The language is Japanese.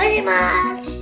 もします。